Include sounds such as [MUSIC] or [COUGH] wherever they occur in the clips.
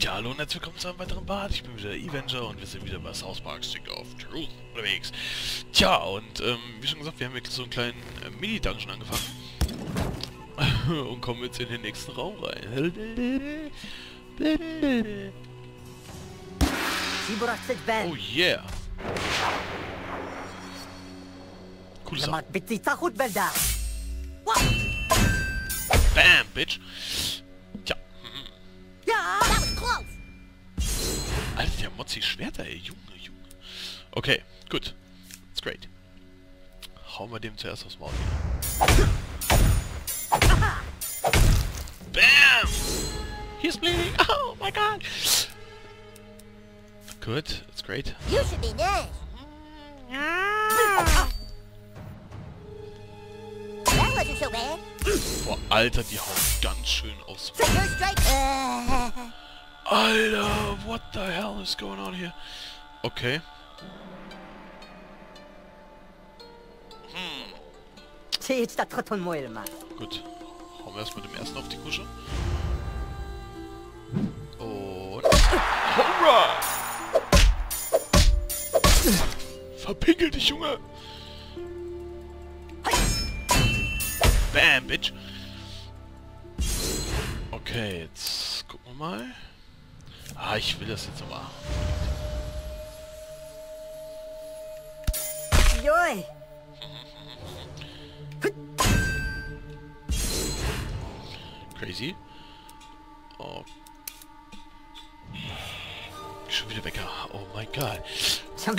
Ja, hallo und herzlich willkommen zu einem weiteren Part. Ich bin wieder der Avenger und wir sind wieder bei South Park Stick of Truth unterwegs. Tja, und ähm, wie schon gesagt, wir haben jetzt so einen kleinen äh, Mini-Dungeon angefangen. [LAUGHS] und kommen jetzt in den nächsten Raum rein. Oh yeah. Coole Sache. Bam, bitch. Tja. Alter, der Mozzi Schwerter, ey. Junge, Junge. Okay, gut. That's great. Hauen wir dem zuerst aufs Maul wieder. Bam! He's bleeding! [LAUGHS] Oh my god! Good, that's great. You should be nice. Boah, Alter, die hauen ganz schön aus. Uh, Alter, what the hell is going on here? Okay. Man. Gut. Hauen wir erstmal dem ersten auf die Kusche. Und... Hurra! Verpickel dich, Junge! Bam, Bitch! Okay, jetzt gucken wir mal. Ah, ich will das jetzt nochmal. Joi. Crazy. Oh. Schon wieder Wecker. Oh mein Gott. Sam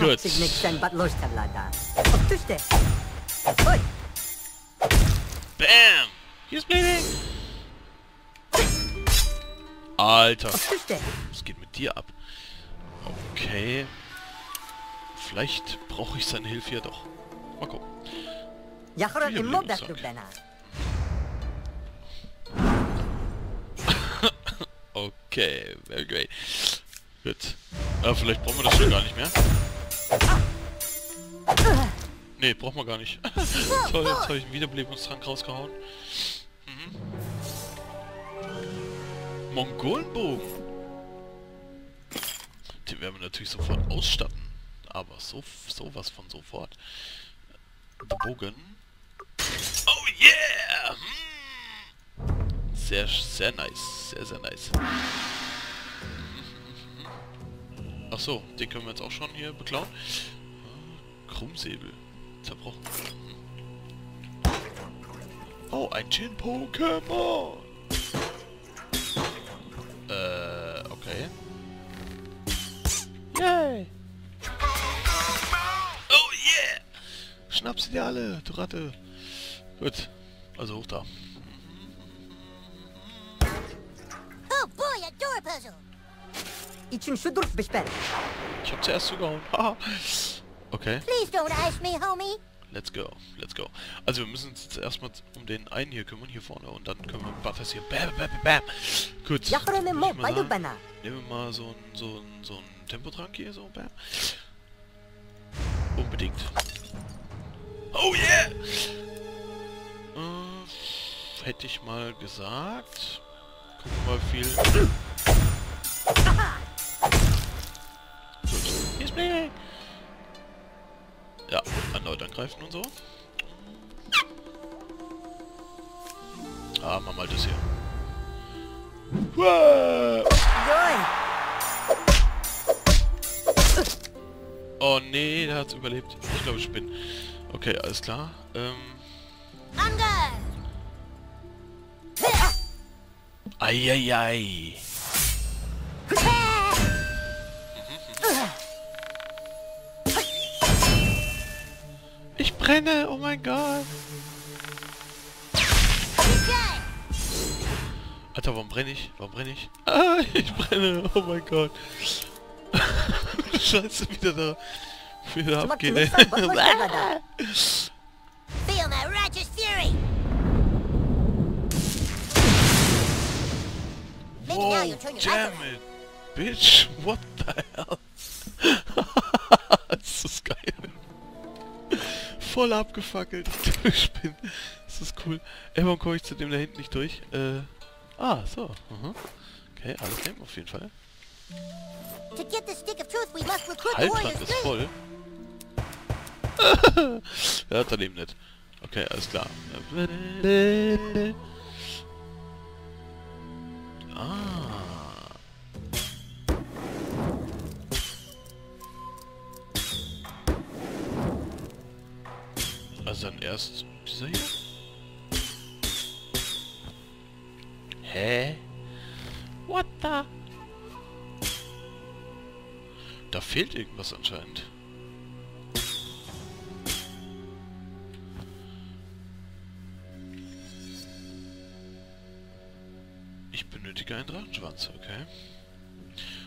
Bam! He's bleeding! Alter, was geht mit dir ab? Okay. Vielleicht brauche ich seine Hilfe ja doch. Mal gucken. [LAUGHS] Okay, very great. Gut. Äh, vielleicht brauchen wir das hier gar nicht mehr. Nee, brauchen wir gar nicht. Toll, [LAUGHS] jetzt habe ich einen Wiederbelebungstrank rausgehauen. Mhm. Mongolenbogen. Den werden wir natürlich sofort ausstatten. Aber so sowas von sofort. Bogen. Oh yeah! Hm. Sehr, sehr nice. Sehr, sehr nice. [LAUGHS] Ach so, den können wir jetzt auch schon hier beklauen. Krummsäbel. Zerbrochen. Oh, ein Chin-Pokémon! Äh, okay. Yay! Oh yeah! Schnapp sie dir alle, du Ratte. Gut. Also hoch da. oh boy, a door puzzle. Ich hab zuerst zugehauen. [LAUGHS] Haha. Okay, Please don't ice me, homie. let's go. Let's go. Also wir müssen uns jetzt erstmal um den einen hier kümmern, hier vorne. Und dann können wir Buffers hier... Bam, bam, bam, bam. Gut. Nehmen wir mal so ein, so ein, so ein Tempotrank hier, so, bam. Unbedingt. Oh yeah! Äh, hätte ich mal gesagt. Gucken wir mal viel... Gut. Ja, erneut angreifen und so. Ah, machen wir mal das hier. Oh nee, der hat's überlebt. Ich glaube, ich bin. Okay, alles klar. Ähm. Eieiei. Brenne, oh mein Gott. Alter, warum brenne ich? Warum brenne ich? Ah, [LAUGHS] ich brenne, oh mein Gott. [LAUGHS] Scheiße, wieder da. Wieder abgehen, ey. [LAUGHS] Feel my righteous fury. Oh, damn it. Bitch, what the hell? das ist geil. Voll abgefackelt. [LAUGHS] Ich bin. Das ist cool. Ey, warum komme ich zu dem da hinten nicht durch? Äh. Ah, so. Aha. Okay, alles nehmen auf jeden Fall. Halbland ist voll. [LAUGHS] ja, daneben nicht. Okay, alles klar. Ah. Dann erst dieser hier? Hä? What the? Da fehlt irgendwas anscheinend. Ich benötige einen Drachenschwanz, okay.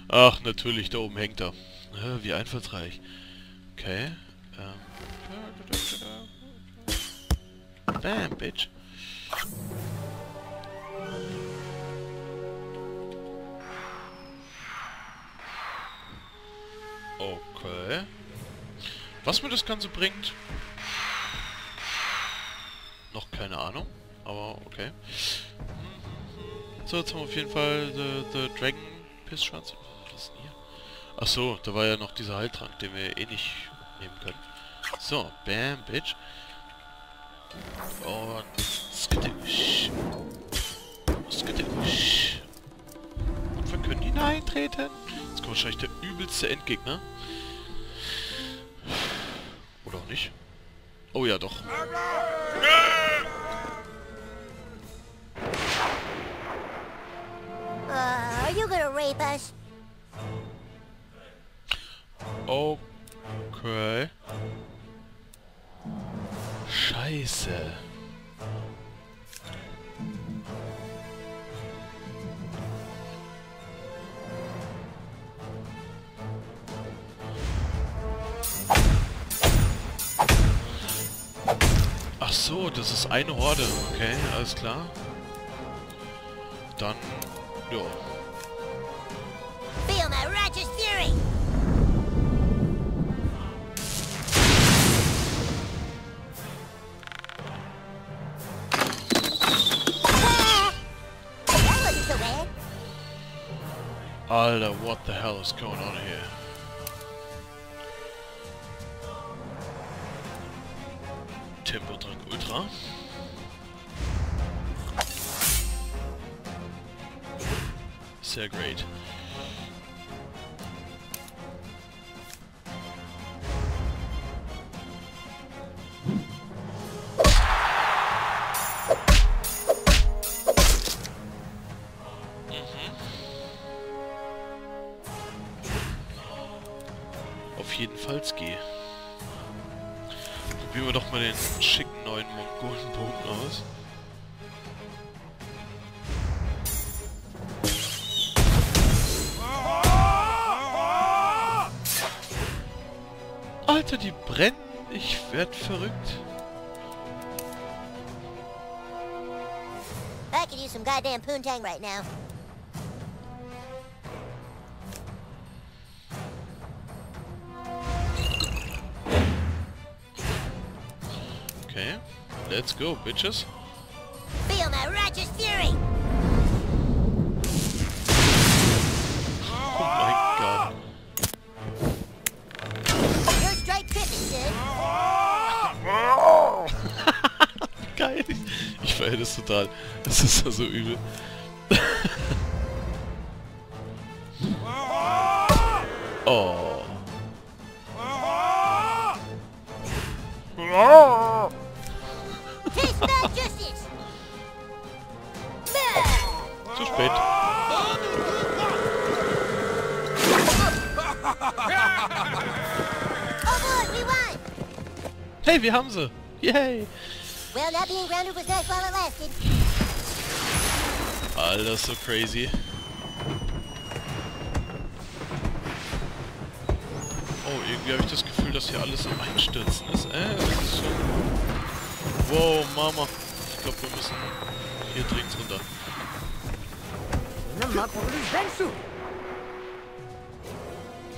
Ach, natürlich, da oben hängt er. Ja, wie einfallsreich. Okay. Ähm. Bam, bitch. Okay. Was mir das Ganze bringt? Noch keine Ahnung, aber okay. So, jetzt haben wir auf jeden Fall the, the Dragon Piss Schwanz. Was ist denn hier? Ach so, da war ja noch dieser Heiltrank, den wir eh nicht nehmen können. So, bam, bitch. Und skadoosh. Skadoosh. Und wir können hineintreten. Jetzt kommt wahrscheinlich der übelste Endgegner. Oder auch nicht. Oh ja, doch. Uh, are you gonna rape us? Okay. Scheiße. Ach so, das ist eine Horde. Okay, alles klar. Dann, ja. Alter, what the hell is going on here? Jeden Fall. Probieren wir doch mal den schicken neuen Mongolenbogen aus. Alter, die brennen. Ich werd verrückt. I could use some goddamn poontang right now. Let's go, bitches. Feel my righteous fury! Oh mein Gott. You're straight tripping, dude. [LAUGHS] Geil. Ich, feiere das total. Das ist ja so übel. wir haben sie. Yay! Well, not being grounded was nice while it lasted. Alter, so crazy. Oh, irgendwie habe ich das Gefühl, dass hier alles am Einstürzen ist. Äh, das ist schon... Wow, Mama. Ich glaube, wir müssen hier dringend runter.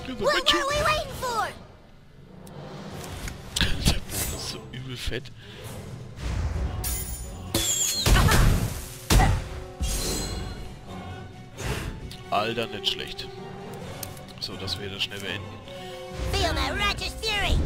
Wait, wait, wait, wait! Alter, nicht schlecht. So, dass wir das schnell beenden. Feel that righteous fury!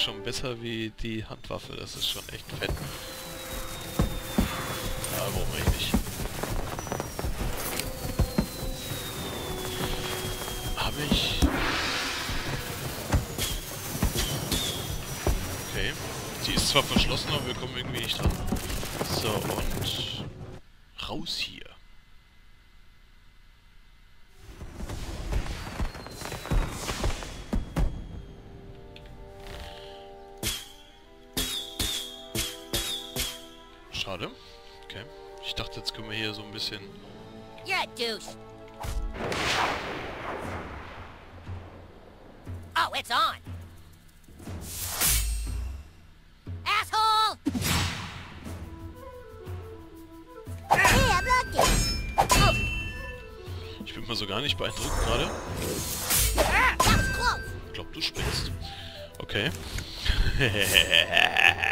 Schon besser wie die Handwaffe. Das ist schon echt fett. Ja, warum eigentlich nicht? Habe ich... Okay. Sie ist zwar verschlossen, aber wir kommen irgendwie nicht dran. So, und... Raus hier. Hier so ein bisschen... You're a douche. Oh, it's on. Asshole! Hey, I'm lucky. Ich bin mal so gar nicht beeindruckt gerade. Close. Ich glaub, du spinnst. Okay. [LAUGHS]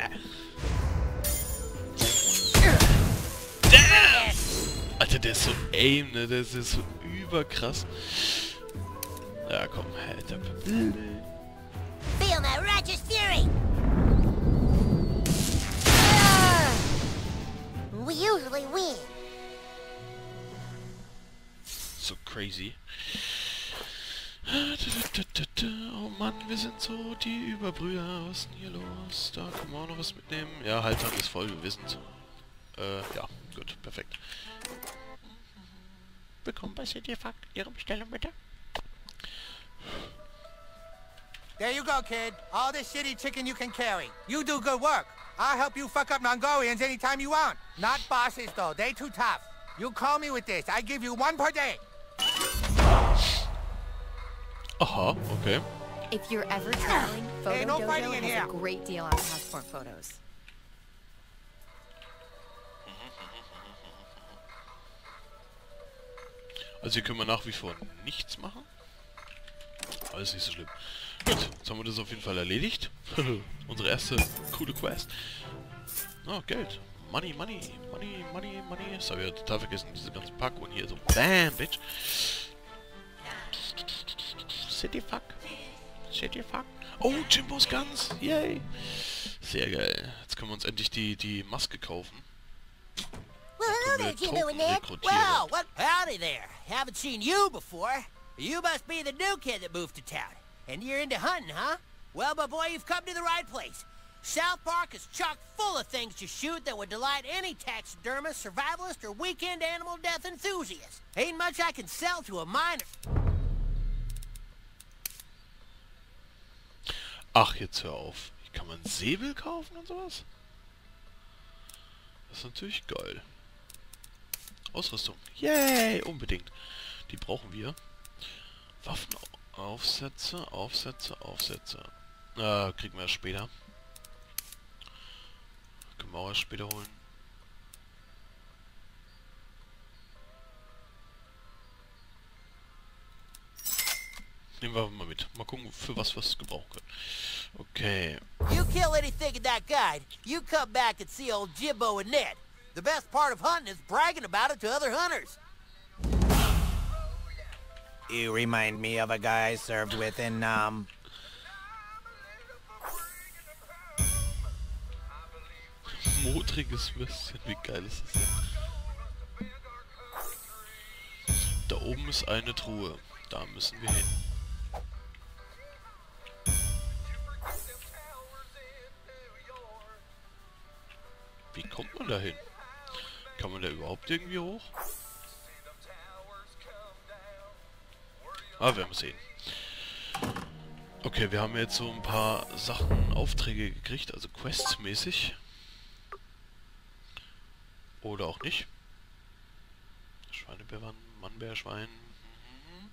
Alter, der ist so aim, ne? Der ist so überkrass. Ja, komm. Alter. Feel that righteous fury. Ah! We usually win. So crazy. Oh Mann, wir sind so die Überbrüder. Was ist denn hier los? Da können wir auch noch was mitnehmen. Ja, Haltern ist voll, wir wissen's. Äh, ja, gut, perfekt. Willkommen bei CDFAC. Ihre Bestellung bitte. There you go, kid. All this shitty chicken you can carry. You do good work. I'll help you fuck up Mongolians anytime you want. Not bosses, though. They too tough. You call me with this. I give you one per day. Aha, okay. If you're ever traveling, Photo Hey, no Dojo has here. a great deal on passport photos. Also hier können wir nach wie vor nichts machen. Alles nicht so schlimm. Gut, jetzt haben wir das auf jeden Fall erledigt. [LAUGHS] Unsere erste coole Quest. Oh, Geld. Money, money, money, money, money. Das habe ich ja total vergessen, diese ganzen Pack und hier so BAM, Bitch. City Fuck. City Fuck. Oh, Jimbos Guns. Yay. Sehr geil. Jetzt können wir uns endlich die, die Maske kaufen. Well, hello Können wir there, Jimbo and Ned. Well, what? Howdy there. Haven't seen you before. You must be the new kid that moved to town. And you're into hunting, huh? Well, my boy, you've come to the right place. South Park is chock full of things to shoot that would delight any taxidermist, survivalist, or weekend animal death enthusiast. Ain't much I can sell to a minor. Ach, jetzt hör auf. Kann man Säbel kaufen und sowas? Das ist natürlich geil. Ausrüstung. Yay, unbedingt. Die brauchen wir. Waffenaufsätze, Aufsätze, Aufsätze. Ah, kriegen wir später. Können wir auch später holen. Nehmen wir mal mit. Mal gucken, für was wir es gebrauchen können. Okay. You kill anything in that guide, you come back and see old Jimbo and Ned. The best part of hunting is bragging about it to other hunters. You remind me of a guy I served with in, um... Modriges Würstchen, wie geil ist das denn? Da oben ist eine Truhe. Da müssen wir hin. Wie kommt man da hin? Kann man da überhaupt irgendwie hoch? Ah, werden wir sehen. Okay, wir haben jetzt so ein paar Sachen, Aufträge gekriegt, also Quests-mäßig. Oder auch nicht. Schweinebär, Mannbär, Schwein. Mhm.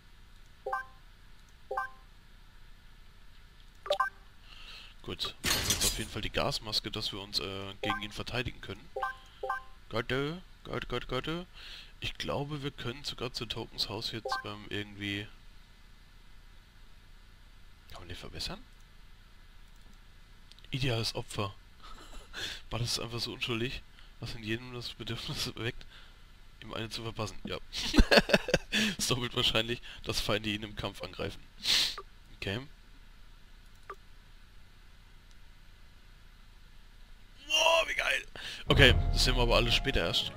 Gut, wir haben jetzt auf jeden Fall die Gasmaske, dass wir uns äh, gegen ihn verteidigen können. Gotte, Gotte, Gotte, Gotte. Ich glaube, wir können sogar zu Tokens Haus jetzt ähm, irgendwie... Kann man den verbessern? Ideales Opfer. [LAUGHS] War das einfach so unschuldig, was in jedem das Bedürfnis [LAUGHS] weckt, ihm eine zu verpassen? Ja. [LAUGHS] ist doppelt wahrscheinlich, dass Feinde ihn im Kampf angreifen. Okay. Boah, wie geil. Okay, das sehen wir aber alles später erst.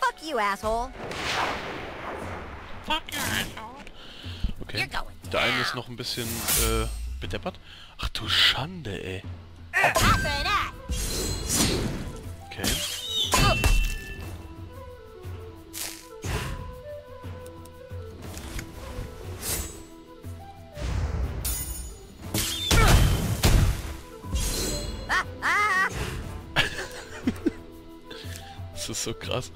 Fuck you, asshole. Okay. You're going Der eine ist noch ein bisschen äh, bedeppert. Ach du Schande, ey. Okay. Ist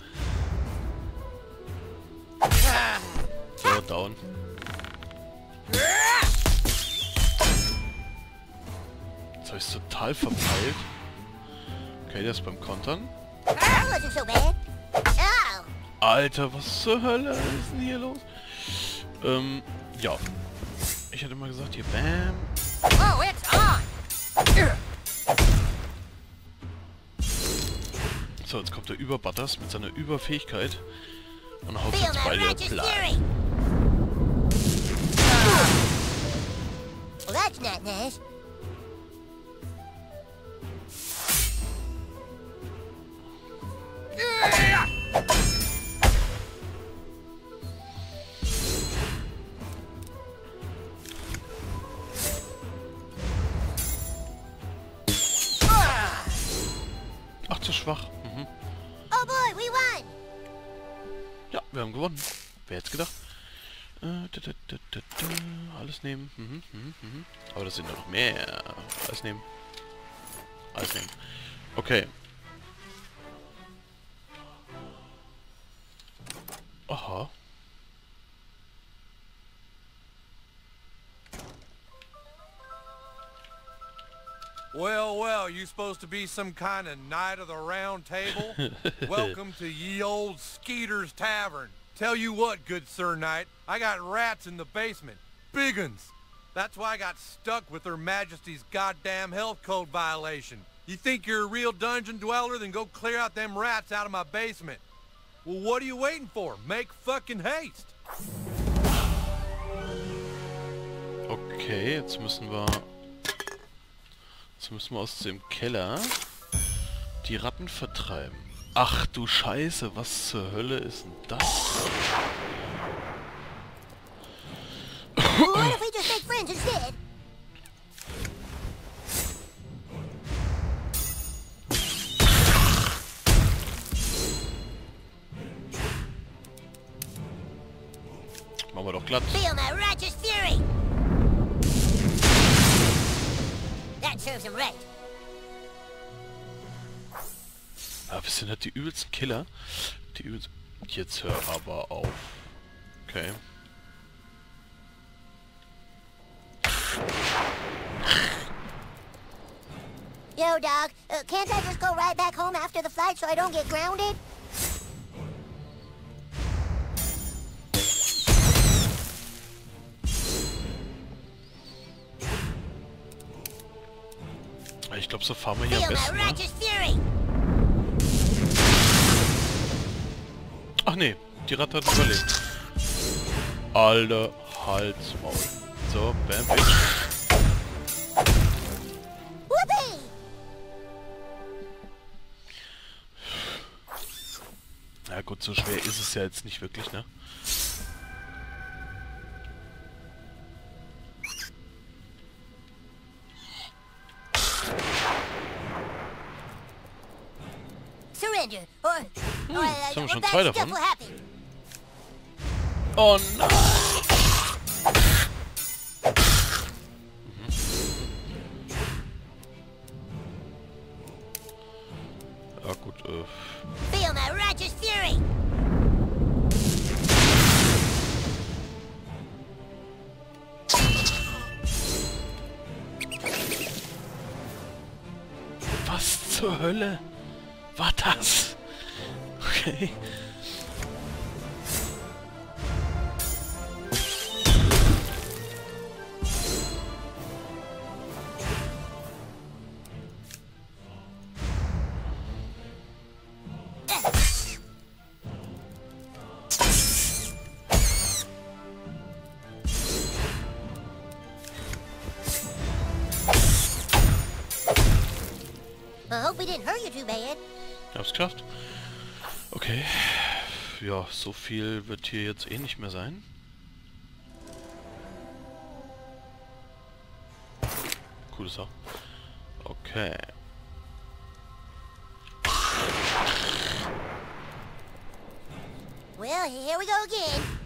so down. Jetzt habe ich es total verpeilt. Okay, der ist beim Kontern. Oh. Alter, was zur Hölle ist denn hier los? Ähm, ja. Ich hätte mal gesagt, hier, bam. So, jetzt kommt der Über-Butters mit seiner Überfähigkeit und haut jetzt beide platt. Well, that's not nice. Nehmen. Mhm, mhm, mhm. Aber das sind ja noch mehr. Alles nehmen. Alles nehmen. Okay. Aha. Well, well, you supposed to be some kind of knight of the round table? [LAUGHS] Welcome to ye old Skeeter's Tavern. Tell you what, good sir knight, I got rats in the basement. Big uns. That's why I got stuck with Her Majesty's goddamn health code violation. You think you're a real dungeon dweller? Then go clear out them rats out of my basement. Well, what are you waiting for? Make fucking haste. Okay, jetzt müssen wir... Jetzt müssen wir aus dem Keller die Ratten vertreiben. Ach du Scheiße, was zur Hölle ist denn das? What if we just make friends instead? Machen wir doch glatt. Feel my righteous fury. That serves him right. Ja, wir sind halt die übelsten Killer. Die übelsten... Jetzt hör aber auf. Okay. Yo, dog, uh, can't I just go right back home after the flight so I don't get grounded? Ich glaube, so fahren wir hier am besten, ne? Ach nee, die Ratte hat überlebt. Alter, Hals, Maul. So, bam, bitch. Gut, so schwer ist es ja jetzt nicht wirklich, ne? Surrender, or wir schon zwei davon. Oh nein! Was I hope we didn't hurt you too bad. Hab's geschafft. Okay. Ja, so viel wird hier jetzt eh nicht mehr sein. Coole Sache. Okay. Well, here we go again.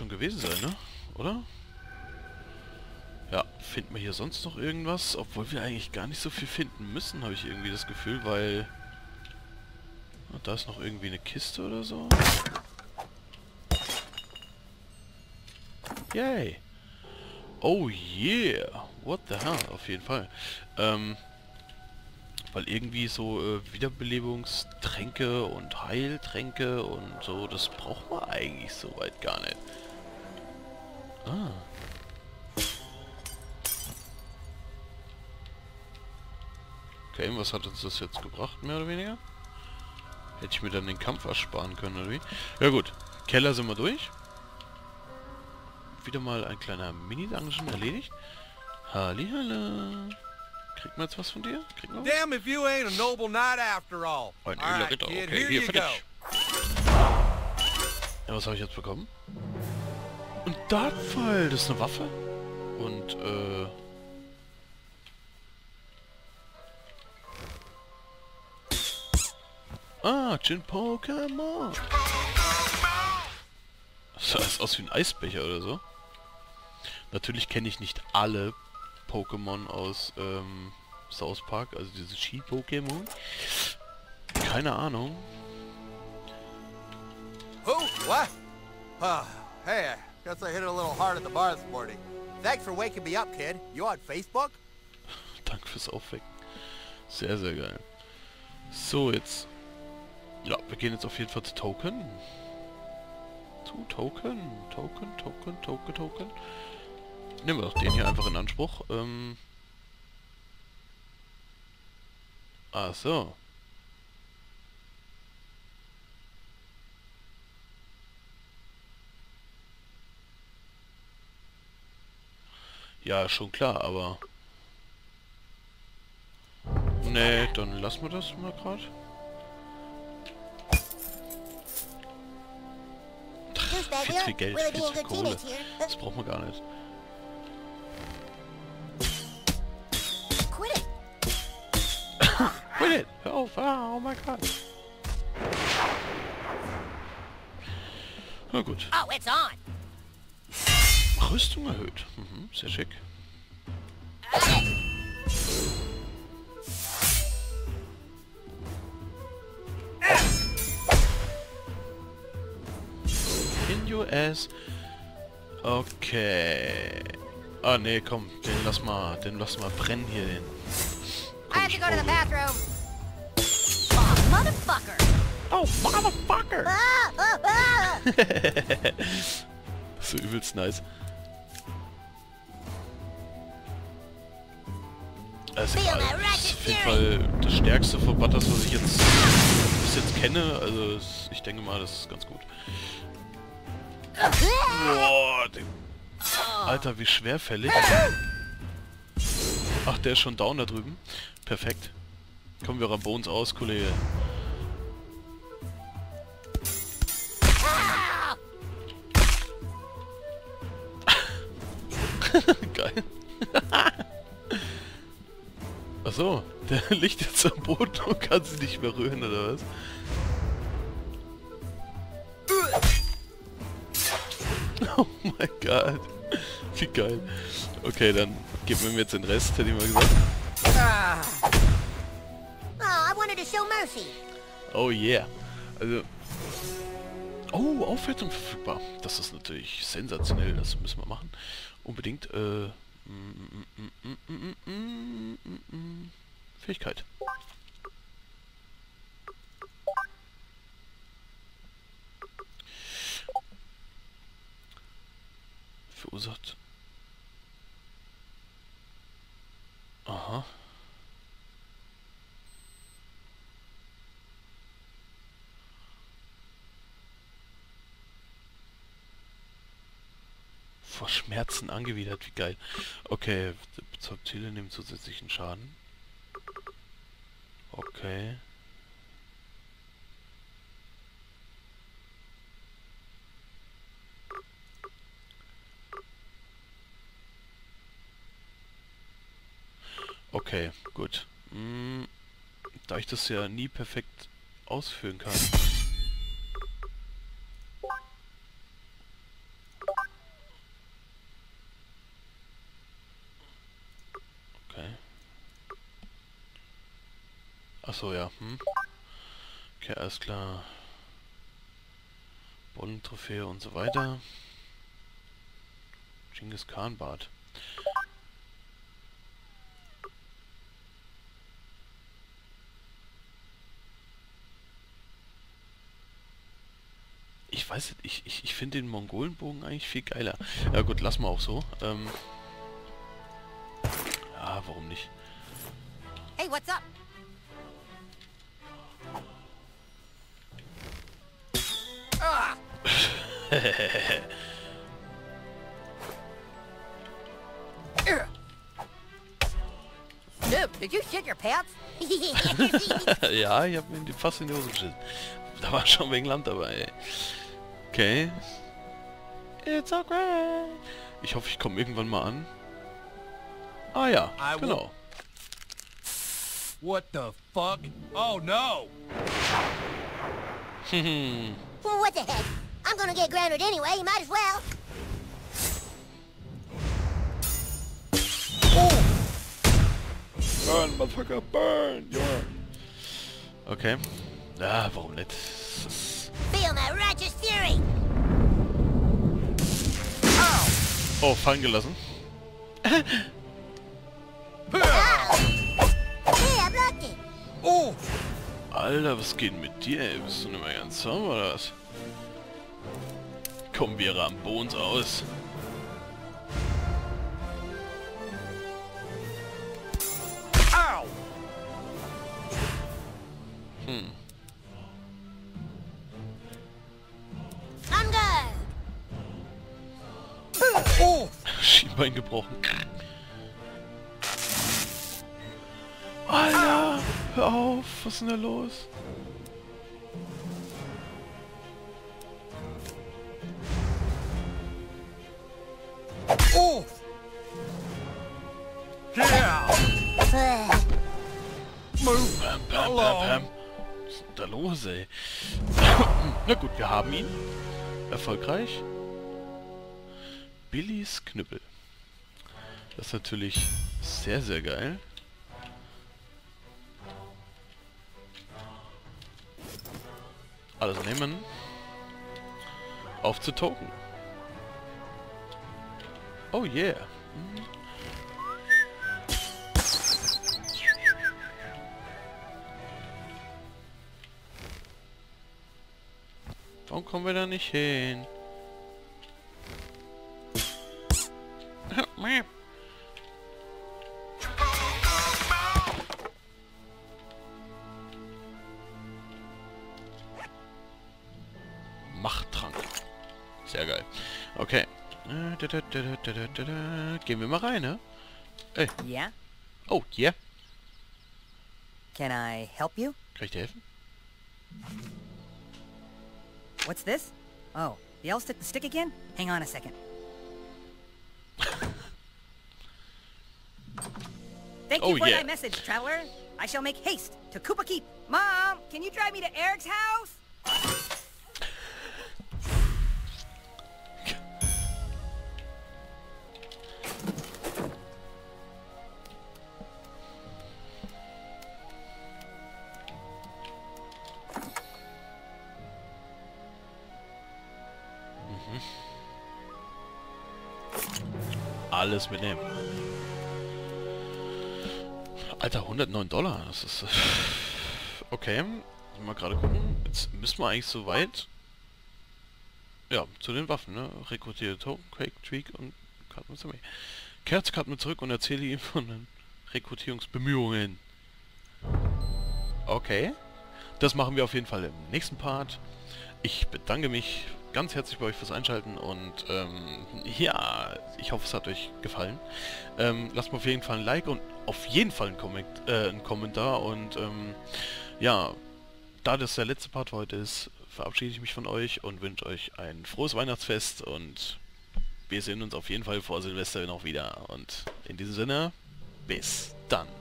Schon gewesen sein, ne? Oder? Ja, finden wir hier sonst noch irgendwas? Obwohl wir eigentlich gar nicht so viel finden müssen, habe ich irgendwie das Gefühl, weil... Ah, Da ist noch irgendwie eine Kiste oder so. Yay! Oh yeah! What the hell? Auf jeden Fall. Ähm... Weil irgendwie so äh, Wiederbelebungstränke und Heiltränke und so, das braucht man eigentlich soweit gar nicht. Ah. Okay, was hat uns das jetzt gebracht, mehr oder weniger? Hätte ich mir dann den Kampf ersparen können, oder wie? Ja gut, Keller sind wir durch. Wieder mal ein kleiner Mini-Dungeon erledigt. Hallihallo. Kriegt man jetzt was von dir? Kriegt man? Damn if you ain't a noble knight after all. Ein edler Ritter, okay, hier dich. Ja, was habe ich jetzt bekommen? Ein Dartpfeil, das ist eine Waffe. Und, äh... Ah, Jin Pokémon. Das sah aus wie ein Eisbecher oder so. Natürlich kenne ich nicht alle Pokémon aus ähm, South Park, also diese Ski-Pokémon. Keine Ahnung. Who? What? Oh, hey, guess I hit it a little hard at the bar this morning. Thanks for waking me up, kid. You on Facebook? [LAUGHS] Danke fürs Aufwecken. Sehr, sehr geil. So, jetzt. Ja, wir gehen jetzt auf jeden Fall zu Token. Zu Token. Token, Token, Token, Token. Nehmen wir doch den hier einfach in Anspruch. Ähm. Ach so. Ja, schon klar, aber... Nee, dann lassen wir das mal gerade. Viel zu viel Geld, viel zu good Kohle. Das braucht man gar nicht. quit it. Quit it! Hör auf! Ah, oh mein Gott! Na gut. Oh, it's on. Rüstung erhöht. Mhm, sehr schick. In your ass. Okay. Ah nee, komm, den lass mal, den lass mal brennen hier den. I have to go to the Vogel. bathroom. Oh, motherfucker. Oh, motherfucker! Ah, ah. so übelst nice. Das ist, egal. das ist auf jeden Fall das stärkste von Butters, was ich jetzt, bis jetzt kenne. Also ich denke mal, das ist ganz gut. Boah, Alter, wie schwerfällig. Ach, der ist schon down da drüben. Perfekt. Kommen wir Bones aus, Kollege. [LAUGHS] liegt jetzt am Boden und kann sich nicht mehr rühren, oder was? [LAUGHS] Oh mein Gott. Wie geil. Okay, dann geben wir mir jetzt den Rest, hätte ich mal gesagt. Ah. Oh. Oh yeah. Also... Oh, Aufwertung verfügbar. Das ist natürlich sensationell, das müssen wir machen. Unbedingt, äh... Fähigkeit. Verursacht. Aha. vor Schmerzen angewidert. Wie geil. Okay, Subtile nehmen zusätzlichen Schaden. Okay. Okay, gut. Hm, da ich das ja nie perfekt ausführen kann. Achso, ja. Hm. Okay, alles klar. Bollentrophäe und so weiter. Genghis Khan Bart. Ich weiß nicht, ich, ich, ich finde den Mongolenbogen eigentlich viel geiler. Ja gut, lass mal auch so. Ähm ja, warum nicht? Hey, what's up? [LAUGHS] ja, ich hab mir fast in die Hose geschissen. Da war schon wegen Land dabei. Okay. It's okay. Ich hoffe, ich komme irgendwann mal an. Ah ja, genau. What the fuck? Oh no! [LAUGHS] what the heck? I'm gonna get grounded anyway, you might as well. Burn, motherfucker, burn! Junge. Okay. Ja, warum nicht? Feel my righteous fury! Oh, fallen gelassen. Oh! Alter, was geht mit dir, ey? Bist du nicht mehr ganz zaum, oder was? Kommen wir am Bones aus. Au! Hm. Oh! Schienbein gebrochen. Alter, hör auf, was ist denn da los? Oh! Yeah! Move pam. Was ist denn da los, ey? Na gut, wir haben ihn. Erfolgreich. Billys Knüppel. Das ist natürlich sehr, sehr geil. Alles nehmen. Auf zu Token. Oh yeah. Warum kommen wir da nicht hin? [LAUGHS] da, da, da. Gehen wir mal rein, ne? Ey. Yeah? Oh, yeah. Can I help you? Kann ich dir helfen? What's this? Oh, the L stick the stick again? Hang on a second. Thank you Oh, for yeah. thy message, traveler. I shall make haste to Koopa Keep. Mom, can you drive me to Eric's house? Alles mitnehmen. Alter, 109 Dollar. Das ist... äh, Okay. Mal gerade gucken. Jetzt müssen wir eigentlich so weit... Ja, zu den Waffen, ne? Rekrutiere Token, Quake, Tweak und Armee. Kehrt Cadmus zurück und erzähle ihm von den Rekrutierungsbemühungen. Okay. Das machen wir auf jeden Fall im nächsten Part. Ich bedanke mich ganz herzlich bei euch fürs Einschalten und ähm, ja, ich hoffe es hat euch gefallen. Ähm, lasst mir auf jeden Fall ein Like und auf jeden Fall einen, Comment, äh, einen Kommentar und ähm, ja, da das der letzte Part heute ist, verabschiede ich mich von euch und wünsche euch ein frohes Weihnachtsfest und wir sehen uns auf jeden Fall vor Silvester noch wieder und in diesem Sinne, bis dann.